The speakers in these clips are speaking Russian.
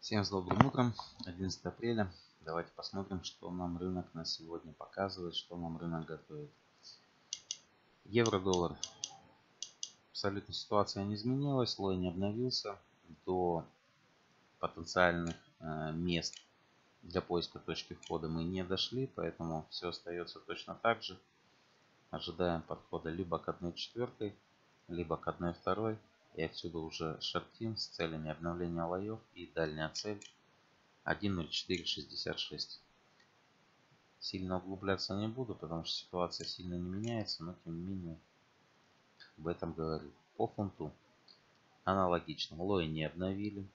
Всем с добрым утром, 11 апреля. Давайте посмотрим, что нам рынок на сегодня показывает, что нам рынок готовит. Евро-доллар. Абсолютно ситуация не изменилась, лой не обновился. До потенциальных э, мест для поиска точки входа мы не дошли, поэтому все остается точно так же. Ожидаем подхода либо к 1.4, либо к 1.2 и отсюда уже шортим с целями обновления лоев и дальняя цель 1.0466. Сильно углубляться не буду, потому что ситуация сильно не меняется, но тем не менее об этом говорю. По фунту аналогично. Лои не обновили.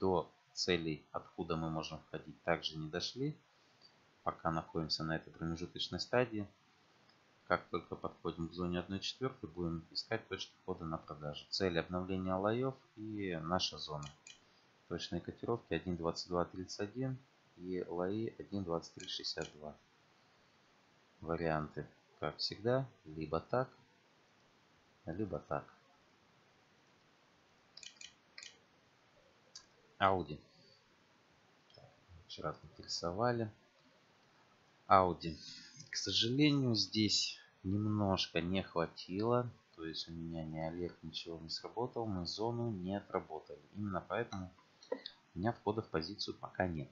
До целей, откуда мы можем входить, также не дошли. Пока находимся на этой промежуточной стадии. Как только подходим к зоне 1.4, будем искать точки входа на продажу. Цель обновления лоев и наша зона. Точные котировки 1.2231 и лои 1.2362. Варианты, как всегда, либо так, либо так. Audi. Вчера тут рисовали. Audi. К сожалению, здесь немножко не хватило. То есть у меня ни алерт ничего не сработал. Мы зону не отработали. Именно поэтому у меня входа в позицию пока нет.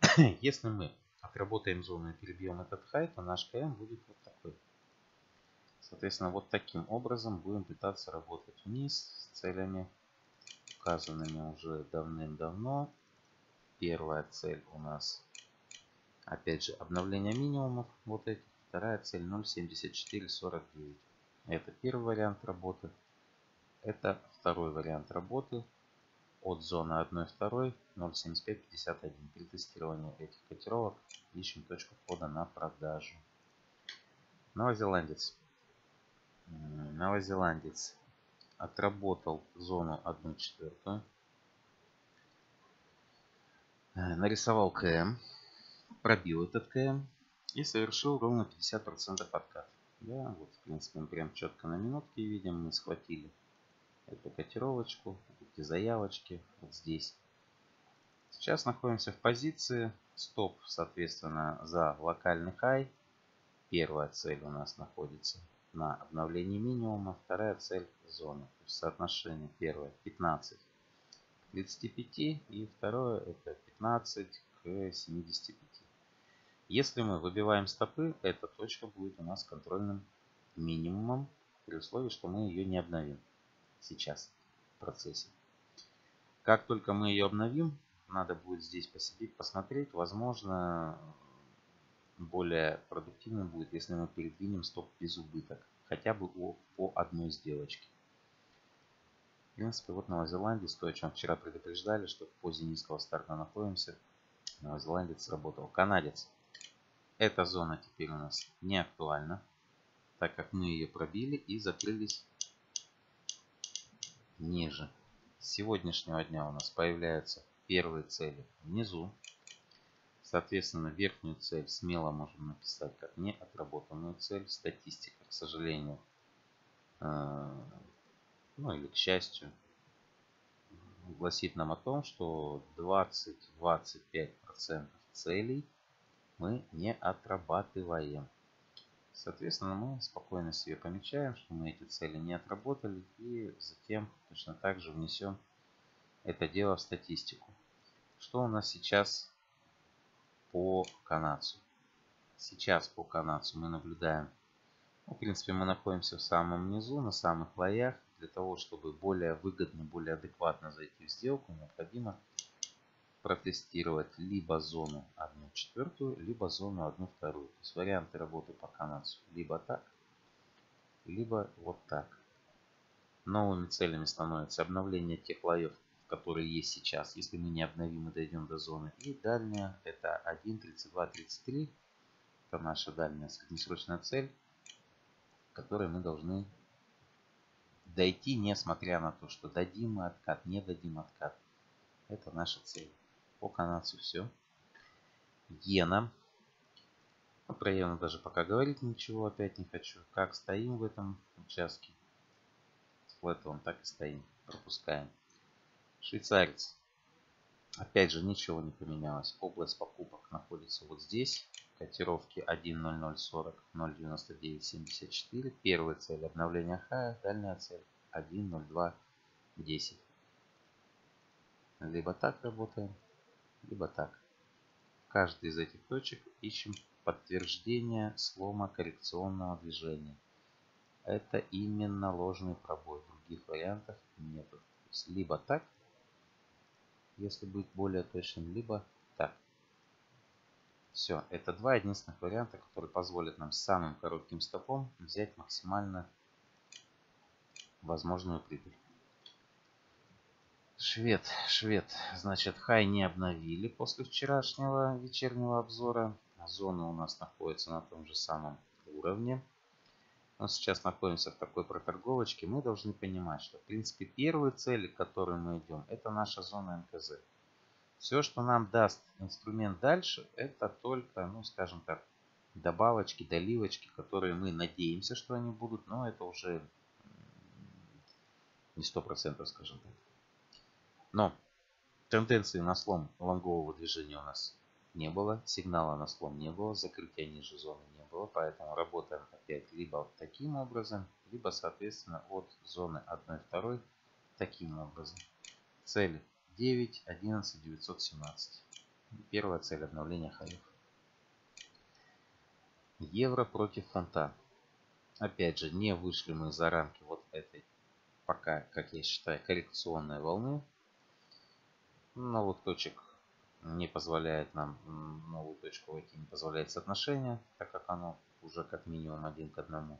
Если мы отработаем зону и перебьем этот хай, то наш КМ будет вот такой. Соответственно, вот таким образом будем пытаться работать вниз с целями, указанными уже давным-давно. Первая цель у нас Опять же, обновление минимумов вот этих. Вторая цель 0.7449. Это первый вариант работы. Это второй вариант работы. От зоны 1.2 0.7551. При тестировании этих котировок ищем точку входа на продажу. Новозеландец. Новозеландец отработал зону 1.4. Э, нарисовал КМ пробил этот КМ и совершил ровно 50% откат. Да, вот в принципе мы прям четко на минутке видим, мы схватили эту котировочку, эти заявочки вот здесь. Сейчас находимся в позиции стоп, соответственно, за локальный хай. Первая цель у нас находится на обновлении минимума, вторая цель зона. То есть соотношение первое 15 к 35 и второе это 15 к 75. Если мы выбиваем стопы, эта точка будет у нас контрольным минимумом при условии, что мы ее не обновим сейчас в процессе. Как только мы ее обновим, надо будет здесь посидеть, посмотреть. Возможно, более продуктивным будет, если мы передвинем стоп без убыток. Хотя бы по одной сделочке. В принципе, вот Новая Зеландия, то, о чем вчера предупреждали, что в позе низкого старта находимся. Новозеландец сработал. Канадец. Эта зона теперь у нас не актуальна, так как мы ее пробили и закрылись ниже. С сегодняшнего дня у нас появляются первые цели внизу. Соответственно, верхнюю цель смело можем написать как неотработанную цель. Статистика, к сожалению, э, ну или к счастью, гласит нам о том, что 20-25% целей – мы не отрабатываем. Соответственно, мы спокойно себе помечаем, что мы эти цели не отработали. И затем точно так же внесем это дело в статистику. Что у нас сейчас по канадцу? Сейчас по канадцу мы наблюдаем. Ну, в принципе, мы находимся в самом низу, на самых лоях. Для того, чтобы более выгодно, более адекватно зайти в сделку, необходимо протестировать либо зону 1 четвертую, либо зону 1 вторую. То есть варианты работы по канадцу либо так, либо вот так. Новыми целями становится обновление тех лоев, которые есть сейчас, если мы не обновим и дойдем до зоны. И дальняя это 1, 32, 33. Это наша дальняя среднесрочная цель, которой мы должны дойти, несмотря на то, что дадим мы откат, не дадим откат. Это наша цель. По канадцу все. Гена. Про Йену даже пока говорить ничего опять не хочу. Как стоим в этом участке. С флетовым так и стоим. Пропускаем. Швейцарец. Опять же, ничего не поменялось. Область покупок находится вот здесь. Котировки 1.0040, 0.9974. Первая цель обновления хая, дальняя цель 1.0210. Либо так работаем, либо так. Каждый из этих точек ищем подтверждение слома коррекционного движения. Это именно ложный пробой. Других вариантов нет. Либо так, если быть более точным, либо так. Все, это два единственных варианта, которые позволят нам с самым коротким стопом взять максимально возможную прибыль. Швед, швед. Значит, хай не обновили после вчерашнего вечернего обзора. Зона у нас находится на том же самом уровне. Мы сейчас находимся в такой проторговочке. Мы должны понимать, что в принципе первые цели, к которым мы идем, это наша зона НКЗ. Все, что нам даст инструмент дальше, это только, ну скажем так, добавочки, доливочки, которые мы надеемся, что они будут, но это уже не сто процентов, скажем так. Но тенденции на слом лонгового движения у нас не было, сигнала на слом не было, закрытия ниже зоны не было, поэтому работаем опять либо таким образом, либо соответственно от зоны 1-2 таким образом. Цель 9, 11, 917. Первая цель обновления хаев. Евро против фонта. Опять же, не вышли мы за рамки вот этой, пока, как я считаю, коррекционной волны новых точек не позволяет нам новую точку войти, не позволяет соотношение, так как оно уже как минимум один к одному.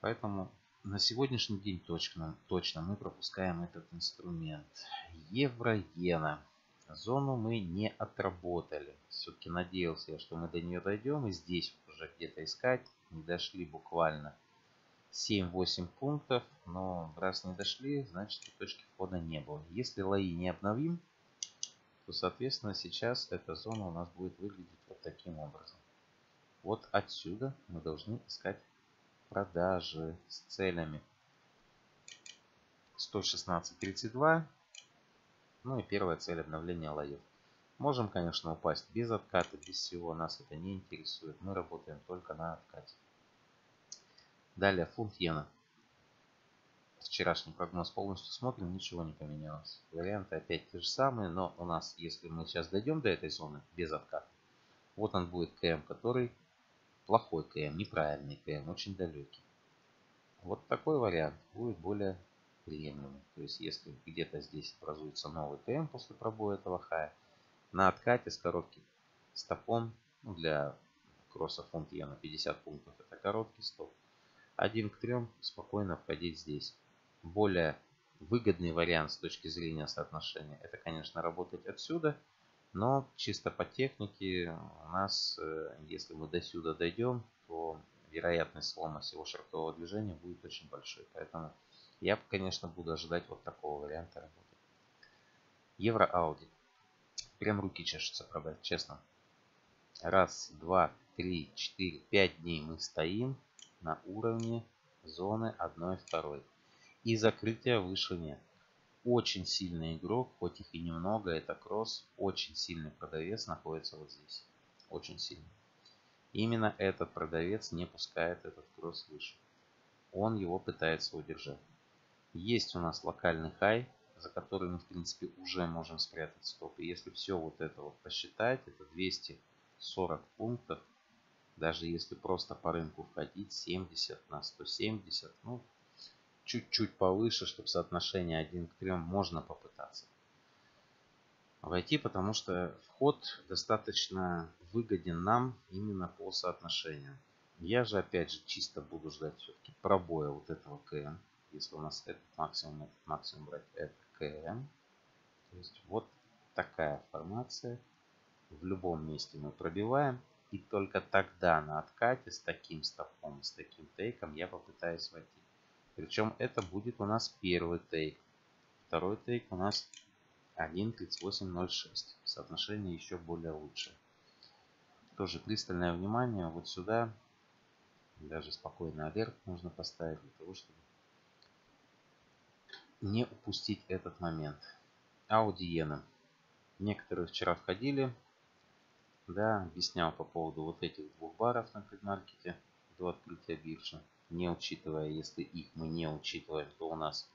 Поэтому на сегодняшний день точно, точно мы пропускаем этот инструмент. Евро-иена. Зону мы не отработали. Все-таки надеялся, что мы до нее дойдем. И здесь уже где-то искать. Не дошли буквально 7-8 пунктов, но раз не дошли, значит точки входа не было. Если лои не обновим, то соответственно сейчас эта зона у нас будет выглядеть вот таким образом. Вот отсюда мы должны искать продажи с целями 116.32. Ну и первая цель обновления лоев. Можем, конечно, упасть без отката, без всего. Нас это не интересует. Мы работаем только на откате. Далее фунт иена. Вчерашний прогноз полностью смотрим, ничего не поменялось. Варианты опять те же самые, но у нас, если мы сейчас дойдем до этой зоны без отката, вот он будет КМ, который плохой КМ, неправильный КМ, очень далекий. Вот такой вариант будет более приемлемый. То есть, если где-то здесь образуется новый КМ после пробоя этого хая, на откате с коротким стопом ну, для кросса фунт иена 50 пунктов это короткий стоп один к трем спокойно входить здесь. Более выгодный вариант с точки зрения соотношения это, конечно, работать отсюда. Но чисто по технике у нас, э, если мы до сюда дойдем, то вероятность слома всего широкого движения будет очень большой. Поэтому я, конечно, буду ожидать вот такого варианта работы. Евро Ауди. Прям руки чешутся продать, честно. Раз, два, три, четыре, пять дней мы стоим на уровне зоны 1-2. И закрытия выше нет. Очень сильный игрок, хоть их и немного, это кросс. Очень сильный продавец находится вот здесь. Очень сильный. Именно этот продавец не пускает этот кросс выше. Он его пытается удержать. Есть у нас локальный хай, за который мы в принципе уже можем спрятать стоп. И если все вот это вот посчитать, это 240 пунктов даже если просто по рынку входить 70 на 170, ну, чуть-чуть повыше, чтобы соотношение 1 к 3 можно попытаться войти, потому что вход достаточно выгоден нам именно по соотношению. Я же опять же чисто буду ждать все-таки пробоя вот этого КМ. Если у нас этот максимум, этот максимум брать, это КМ. То есть вот такая формация. В любом месте мы пробиваем. И только тогда на откате с таким стопом, с таким тейком я попытаюсь войти. Причем это будет у нас первый тейк. Второй тейк у нас 1.3806. Соотношение еще более лучшее. Тоже пристальное внимание вот сюда. Даже спокойный алерт нужно поставить для того, чтобы не упустить этот момент. Audi Некоторые вчера входили. Да, объяснял по поводу вот этих двух баров на предмаркете до открытия биржи. Не учитывая, если их мы не учитываем, то у нас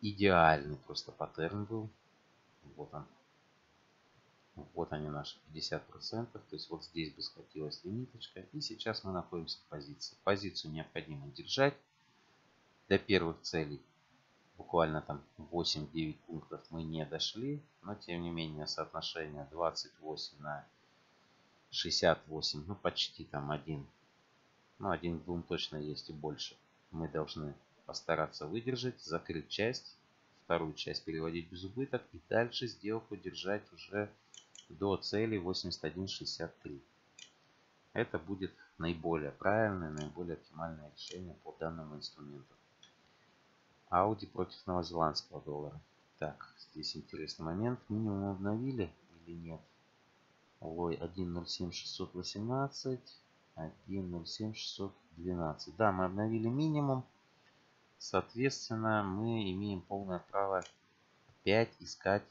идеальный просто паттерн был. Вот он. Вот они наши 50%. То есть вот здесь бы схватилась лимиточка. И сейчас мы находимся в позиции. Позицию необходимо держать до первых целей буквально там 8-9 пунктов мы не дошли, но тем не менее соотношение 28 на 68, ну почти там один, ну один к двум точно есть и больше. Мы должны постараться выдержать, закрыть часть, вторую часть переводить без убыток и дальше сделку держать уже до цели 81.63. Это будет наиболее правильное, наиболее оптимальное решение по данному инструменту. Audi против новозеландского доллара. Так, здесь интересный момент. Минимум обновили или нет? Ой, 1.07.618, 1.07.612. Да, мы обновили минимум. Соответственно, мы имеем полное право опять искать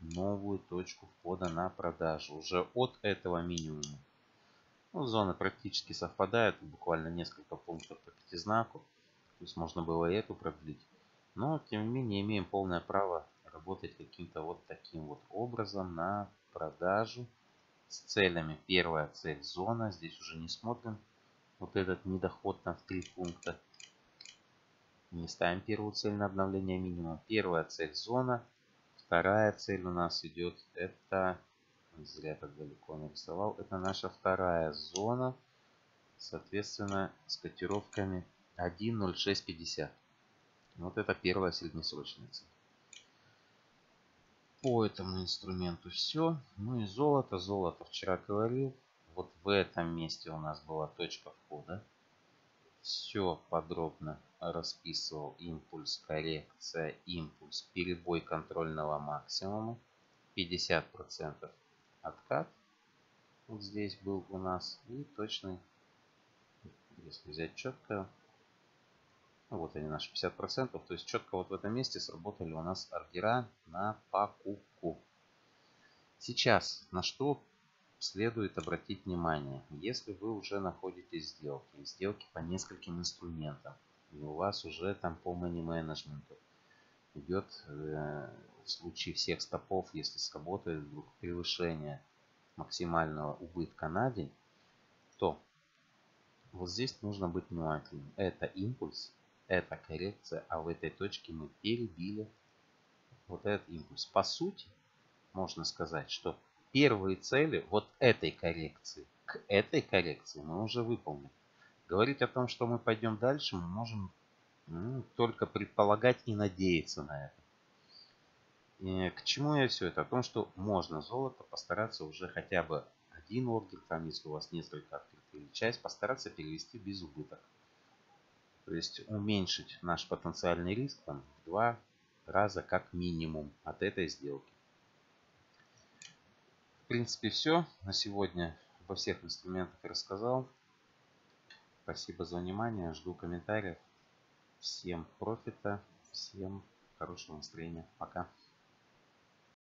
новую точку входа на продажу. Уже от этого минимума. Ну, зоны практически совпадают. Буквально несколько пунктов по пятизнаку. То есть можно было и эту продлить. Но, тем не менее, имеем полное право работать каким-то вот таким вот образом на продажу с целями. Первая цель зона. Здесь уже не смотрим вот этот недоход на 3 пункта. Не ставим первую цель на обновление минимум. Первая цель зона. Вторая цель у нас идет это... Зря так далеко нарисовал. Это наша вторая зона. Соответственно, с котировками 1.0650. Вот это первая среднесрочная цель. По этому инструменту все. Ну и золото. Золото вчера говорил. Вот в этом месте у нас была точка входа. Все подробно расписывал. Импульс, коррекция, импульс, перебой контрольного максимума. 50% откат. Вот здесь был у нас. И точный, если взять четко, ну, вот они наши 50%. То есть четко вот в этом месте сработали у нас ордера на покупку. Сейчас на что следует обратить внимание. Если вы уже находитесь в сделке, сделки по нескольким инструментам, и у вас уже там по money менеджменту идет э, в случае всех стопов, если сработает вдруг превышение максимального убытка на день, то вот здесь нужно быть внимательным. Это импульс, это коррекция, а в этой точке мы перебили вот этот импульс. По сути, можно сказать, что первые цели вот этой коррекции к этой коррекции мы уже выполнили. Говорить о том, что мы пойдем дальше, мы можем ну, только предполагать и надеяться на это. И к чему я все это? О том, что можно золото постараться уже хотя бы один ордер, там если у вас несколько открытых часть, постараться перевести без убыток. То есть уменьшить наш потенциальный риск там, в два раза как минимум от этой сделки. В принципе все. На сегодня во всех инструментах рассказал. Спасибо за внимание. Жду комментариев. Всем профита. Всем хорошего настроения. Пока.